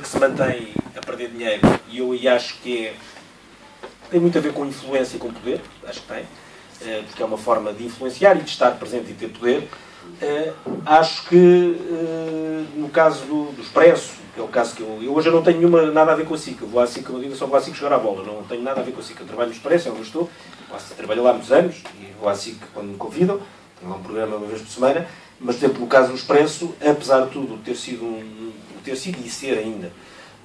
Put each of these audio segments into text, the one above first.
que se mantém a perder dinheiro, e eu acho que é, tem muito a ver com influência e com poder, acho que tem, eh, porque é uma forma de influenciar e de estar presente e ter poder. Eh, acho que eh, no caso do, do Expresso, que é o caso que eu, eu hoje eu não tenho nenhuma, nada a ver com a SIC, eu vou à SIC, eu digo só vou à SIC jogar a bola, não tenho nada a ver com a SIC, eu trabalho no Expresso, é onde estou, trabalho lá há muitos anos, e vou à SIC quando me convidam, tenho lá um programa uma vez por semana, mas, por exemplo, no caso do Expresso, apesar de tudo ter sido, um, ter sido e ser ainda,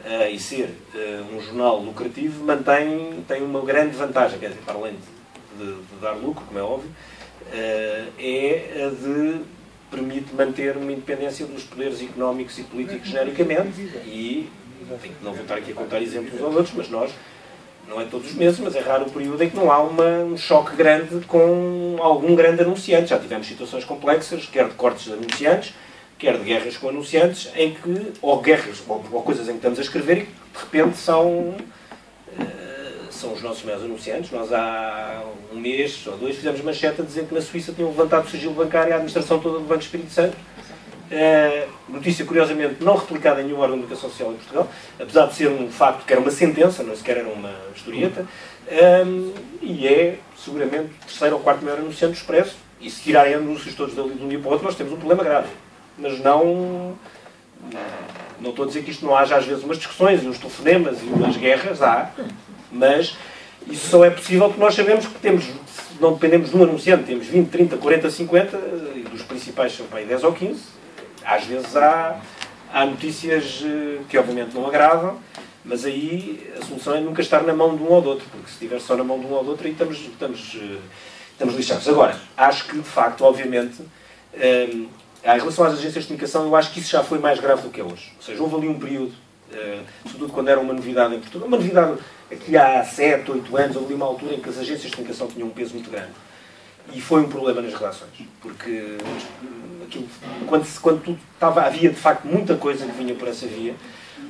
uh, e ser uh, um jornal lucrativo, mantém, tem uma grande vantagem, quer dizer, para além de, de, de dar lucro, como é óbvio, uh, é a de permite manter uma independência dos poderes económicos e políticos genericamente e não vou estar aqui a contar exemplos aos outros, mas nós não é todos os meses, mas é raro o período em que não há uma, um choque grande com algum grande anunciante. Já tivemos situações complexas, quer de cortes de anunciantes, quer de guerras com anunciantes, em que, ou guerras, ou, ou coisas em que estamos a escrever e que de repente são, uh, são os nossos maiores anunciantes. Nós há um mês ou dois fizemos manchete a dizer que na Suíça tinham levantado o sigilo bancário a administração toda do Banco Espírito Santo Uh, notícia, curiosamente, não replicada em nenhum órgão de educação social em Portugal, apesar de ser um facto que era uma sentença, não sequer era uma historieta, um, ehm, e é, seguramente, o terceiro ou quarto maior anunciante do Expresso. E se tirarem anúncios todos dali de um dia para o outro, nós temos um problema grave. Mas não. Não estou a dizer que isto não haja às vezes umas discussões e uns telefonemas e umas guerras, há, mas isso só é possível porque nós sabemos que temos, não dependemos de um anunciante, temos 20, 30, 40, 50, e dos principais são para aí 10 ou 15, às vezes há, há notícias eh, que obviamente não agradam, mas aí a solução é nunca estar na mão de um ou do outro, porque se estiver só na mão de um ou do outro aí estamos, estamos, eh, estamos lixados. Agora, acho que de facto, obviamente, eh, em relação às agências de comunicação, eu acho que isso já foi mais grave do que é hoje. Ou seja, houve ali um período, sobretudo quando era uma novidade em Portugal, uma novidade aqui há 7, 8 anos, houve ali uma altura em que as agências de comunicação tinham um peso muito grande. E foi um problema nas redações, porque aquilo, quando, quando tudo estava, havia de facto muita coisa que vinha por essa via,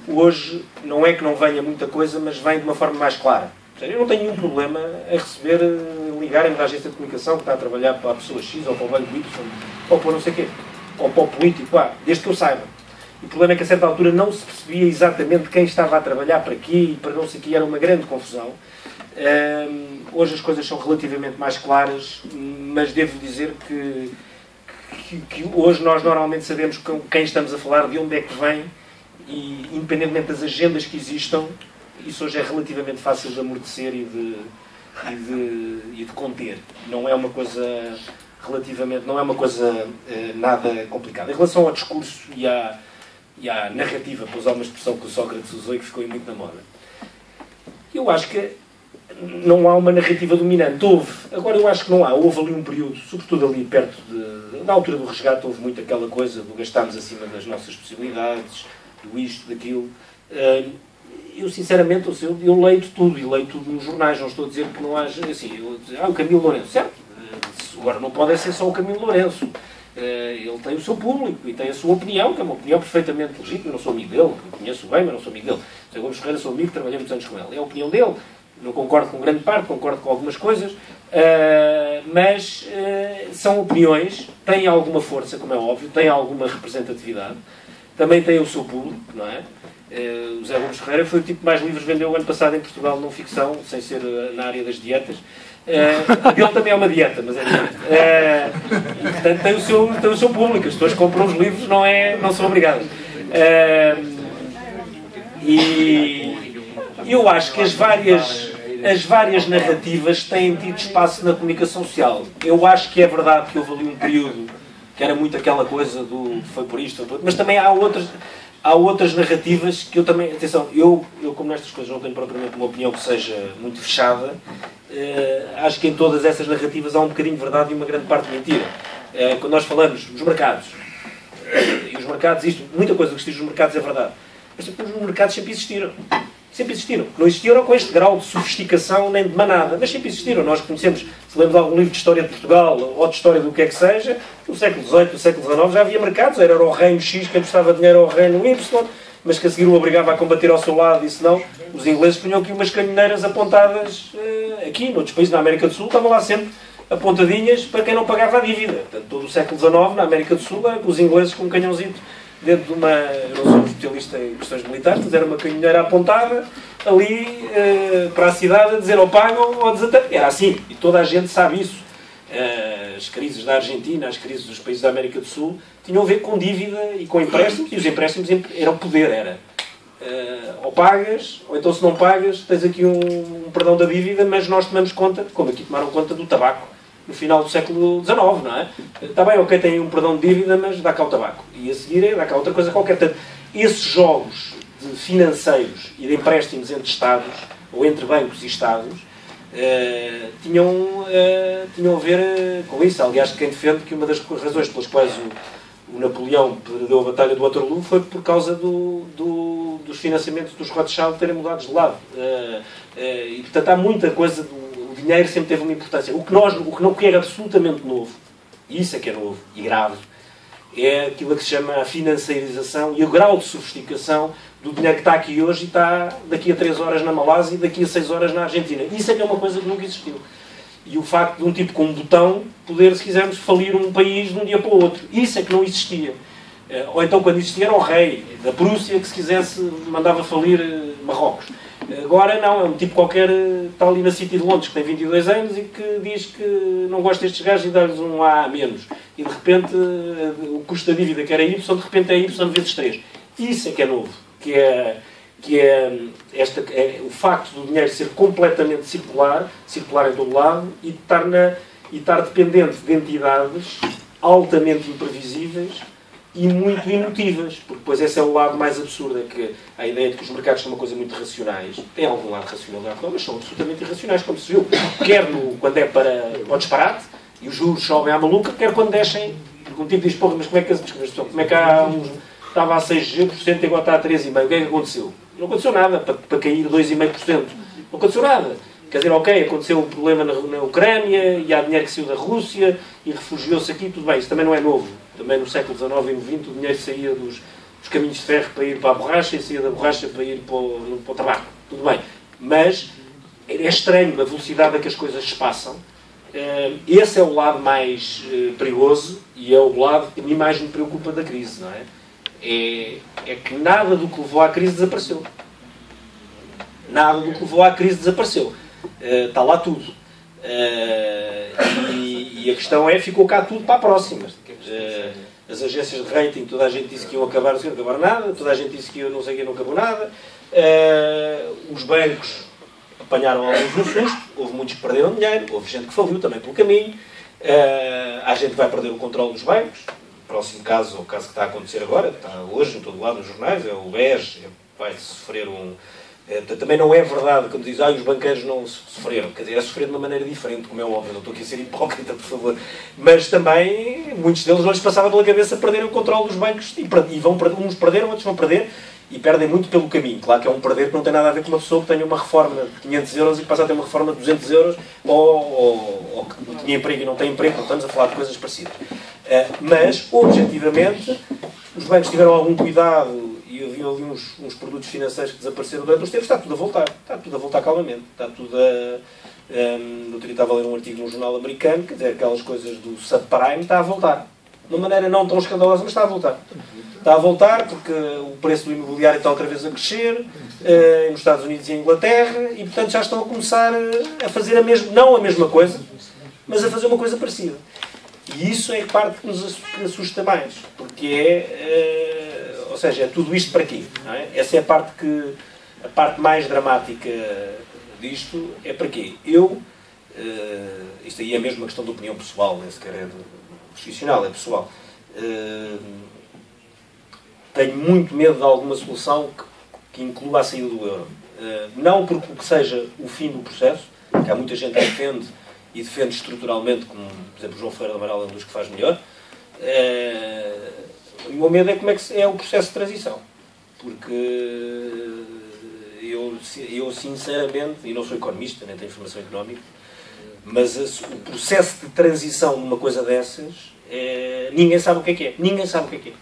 hoje não é que não venha muita coisa, mas vem de uma forma mais clara. Eu não tenho nenhum problema em receber, ligarem-me da agência de comunicação que está a trabalhar para a pessoa X ou para o banco Y ou para não sei o quê, ou para o político, ah, desde que eu saiba. O problema é que a certa altura não se percebia exatamente quem estava a trabalhar para quê e para não sei o quê, era uma grande confusão. Um, hoje as coisas são relativamente mais claras, mas devo dizer que que, que, hoje nós normalmente sabemos com quem estamos a falar, de onde é que vem, e independentemente das agendas que existam, isso hoje é relativamente fácil de amortecer e de, e de, e de conter. Não é uma coisa relativamente, não é uma coisa eh, nada complicada. Em relação ao discurso e à, e à narrativa, para usar uma expressão que o Sócrates usou e que ficou muito na moda, eu acho que não há uma narrativa dominante. Houve, agora eu acho que não há. Houve ali um período, sobretudo ali perto de. Na altura do resgate, houve muito aquela coisa do gastarmos acima das nossas possibilidades, do isto, daquilo. Eh, eu, sinceramente, eu, eu leio tudo e leio tudo nos jornais. Não estou a dizer que não haja. Assim, eu, ah, o Camilo Lourenço, certo? Eh, agora não pode ser só o Camilo Lourenço. Eh, ele tem o seu público e tem a sua opinião, que é uma opinião perfeitamente legítima. Eu não sou amigo dele, conheço bem, mas não sou amigo dele. José Gomes Ferreira sou amigo, trabalhei muitos anos com ele. É a opinião dele não concordo com grande parte, concordo com algumas coisas, uh, mas uh, são opiniões, têm alguma força, como é óbvio, têm alguma representatividade, também têm o seu público, não é? Uh, o Zé Gomes Ferreira foi o tipo mais livros vendeu o ano passado em Portugal, não ficção, sem ser na área das dietas. Uh, ele também é uma dieta, mas é dieta. Uh, portanto, tem o, seu, tem o seu público. As pessoas compram os livros, não, é, não são obrigadas. Uh, e eu acho que as várias as várias narrativas têm tido espaço na comunicação social. Eu acho que é verdade que houve ali um período que era muito aquela coisa do foi por isto, mas também há outras, há outras narrativas que eu também. Atenção, eu, eu como nestas coisas não tenho propriamente uma opinião que seja muito fechada, eh, acho que em todas essas narrativas há um bocadinho de verdade e uma grande parte de mentira. Eh, quando nós falamos dos mercados, e os mercados, isto, muita coisa que existe nos mercados é verdade, mas os mercados sempre existiram sempre existiram. Não existiram com este grau de sofisticação nem de manada, mas sempre existiram. Nós conhecemos, se lemos algum livro de história de Portugal ou de história do que é que seja, no século XVIII, no século XIX já havia mercados. Era o reino X que prestava dinheiro ao reino Y, mas que a seguir o obrigava a combater ao seu lado e se não, os ingleses punham aqui umas caminhoneiras apontadas uh, aqui, noutros países, na América do Sul, estavam lá sempre apontadinhas para quem não pagava a dívida. Portanto, todo o século XIX, na América do Sul, os ingleses com um canhãozito dentro de uma. Eu não sou especialista em questões militares, mas era uma canhoneira apontada ali uh, para a cidade a dizer ou pagam ou desatam. Era assim, e toda a gente sabe isso. Uh, as crises da Argentina, as crises dos países da América do Sul tinham a ver com dívida e com empréstimos, e os empréstimos eram poder, era. Uh, ou pagas, ou então se não pagas, tens aqui um, um, perdão da dívida, mas nós tomamos conta, como aqui tomaram conta do tabaco no final do século XIX, não é? Está bem, ok, tem um perdão de dívida, mas dá cá o tabaco. E a seguir é dá cá outra coisa qualquer. Portanto, esses jogos financeiros e de empréstimos entre Estados, ou entre bancos e Estados, uh, tinham, uh, tinham a ver com isso. Aliás, quem defende que uma das razões pelas quais o, o Napoleão perdeu a Batalha do Waterloo foi por causa do, do, dos financiamentos dos Rothschild terem mudado de lado. Uh, e, portanto, há muita coisa do dinheiro sempre teve uma importância. O que, nós, o que não quer absolutamente novo, e isso é que é novo e grave, é aquilo que se chama a financiarização e o grau de sofisticação do dinheiro que está aqui hoje e está daqui a 3 horas na Malásia e daqui a 6 horas na Argentina. Isso é que é uma coisa que nunca existiu. E o facto de um tipo com um botão poder, se quisermos, falir um país de um dia para o outro. Isso é que não existia. Eh, ou então, quando existia, era o rei da Prússia que, se quisesse, mandava falir eh, Marrocos. Agora não, é um tipo qualquer, está ali na City de Londres, que tem 22 anos e que diz que não gosta destes gajos e dá-lhes um A a menos. E de repente o custo da dívida que era Y, de repente é Y vezes 3. Isso é que é novo. Que é, que é, esta, é o facto do dinheiro ser completamente circular, circular em todo lado, e estar, na, e estar dependente de entidades altamente imprevisíveis e muito emotivas, porque depois esse é o lado mais absurdo, é que a ideia de que os mercados são uma coisa muito racionais, tem algum lado racionalidade, mas são absolutamente irracionais, como se viu, quer no, quando é para, para o disparate, e os juros sobem à maluca, quer quando descem, porque um tipo diz, porra, mas como é que, como é que há uns, estava a 6% e agora está a 3,5%, o que é que aconteceu? Não aconteceu nada, para, para cair 2,5%, não aconteceu nada. Quer dizer, ok, aconteceu um problema na, na Ucrânia e há dinheiro que saiu da Rússia e refugiou-se aqui, tudo bem, isso também não é novo. Também no século XIX e no XX o dinheiro saía dos, dos, caminhos de ferro para ir para a borracha e saía da borracha para ir para o, para o tabaco. Tudo bem. Mas é estranho a velocidade a que as coisas se passam. Eh, esse é o lado mais eh, perigoso e é o lado que a mim mais me preocupa da crise, não é? É, é que nada do que levou à crise desapareceu. Nada do que levou à crise desapareceu está eh, lá tudo. E, e, a questão é, ficou cá tudo para a próxima. Uh, as agências de rating, toda a gente disse que iam acabar, não acabaram nada, toda a gente disse que eu não sei que não acabou nada. os bancos apanharam alguns no susto, houve muitos que perderam dinheiro, houve gente que faliu também pelo caminho. a gente vai perder o controle dos bancos. O próximo caso, o caso que está a acontecer agora, está hoje em todo lado nos jornais, é o BES, vai sofrer um, é, também não é verdade quando diz ah, os banqueiros não sofreram. Quer dizer, é sofrer de uma maneira diferente, como é óbvio. Não estou aqui a ser hipócrita, por favor. Mas também, muitos deles não lhes passava pela cabeça perderem o controle dos bancos e, e vão, uns perderam, outros vão perder e perdem muito pelo caminho. Claro que é um perder que não tem nada a ver com uma pessoa que tenha uma reforma de 500 euros e que passa a ter uma reforma de 200 euros ou, ou, ou que tinha emprego e não tem emprego. Estamos a falar de coisas parecidas. Uh, mas, objetivamente, os bancos tiveram algum cuidado havia ali uns, uns produtos financeiros que desapareceram durante os tempos, está tudo a voltar. Está tudo a voltar calmamente. Está tudo a. Um, no outro dia estava a ler um artigo num jornal americano, quer dizer, aquelas coisas do subprime está a voltar. De uma maneira não tão escandalosa, mas está a voltar. Está a voltar porque o preço do imobiliário está outra vez a crescer uh, nos Estados Unidos e Inglaterra e, portanto, já estão a começar a fazer a mesma, não a mesma coisa, mas a fazer uma coisa parecida. E isso é a parte que nos assusta mais, porque é. Uh, seja, é tudo isto para quê? É? Essa é a parte que a parte mais dramática disto é para quê? Eu, uh, isto aí é mesmo uma questão de opinião pessoal, nem sequer é profissional, é pessoal. Uh, tenho muito medo de alguma solução que, que inclua a saída do euro. Uh, não porque que seja o fim do processo, que há muita gente que defende e defende estruturalmente, como por exemplo João Ferreira do Amaral é um dos que faz melhor. Uh, o meu medo é como é que é o processo de transição. Porque eu, eu sinceramente, e não sou economista, nem tenho formação económica, mas o processo de transição numa coisa dessas, é, ninguém sabe o que é que é. Ninguém sabe o que é que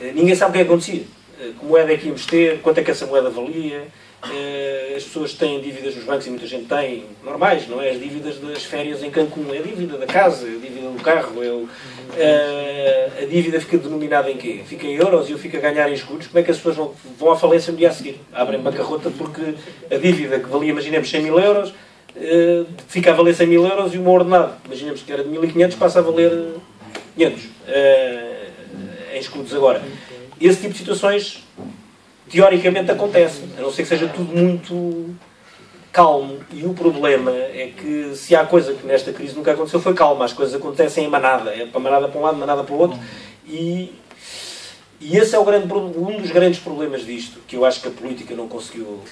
é. Ninguém sabe o que é que acontecia. Eh, que moeda é que íamos ter, quanto é que essa moeda valia. Eh, as pessoas têm dívidas nos bancos e muita gente tem, normais, não é? As dívidas das férias em Cancún, é a dívida da casa, é a dívida do carro, é o, eh, a dívida fica denominada em quê? Fica em euros e eu fico a ganhar em escudos. Como é que as pessoas vão, vão à falência no dia a seguir? Abrem bancarrota porque a dívida que valia, imaginemos, 100 mil euros, fica a valer 100 mil euros e o meu ordenado, imaginemos que era de 1500, passa a valer 500 em escudos agora. Esse tipo de situações teoricamente acontece, a não ser que seja tudo muito calmo. E o problema é que se há coisa que nesta crise nunca aconteceu foi calma. As coisas acontecem em manada. É para manada para um lado, manada para o outro. E, e esse é o grande, um dos grandes problemas disto, que eu acho que a política não conseguiu uh,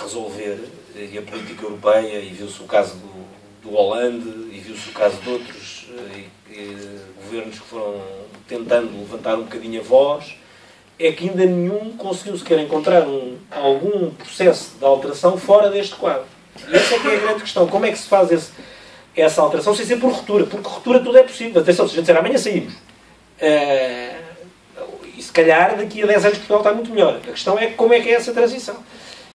resolver, e a política europeia, e viu-se o caso do, do Hollande, e viu-se o caso de outros uh, e, governos que foram tentando levantar um bocadinho a voz, é que ainda nenhum conseguiu sequer encontrar um, algum processo de alteração fora deste quadro. E essa é que é a grande questão. Como é que se faz esse, essa alteração sem ser por ruptura? Porque ruptura tudo é possível. Atenção, se a gente disser amanhã saímos. Uh, e se calhar daqui a 10 anos Portugal está muito melhor. A questão é como é que é essa transição.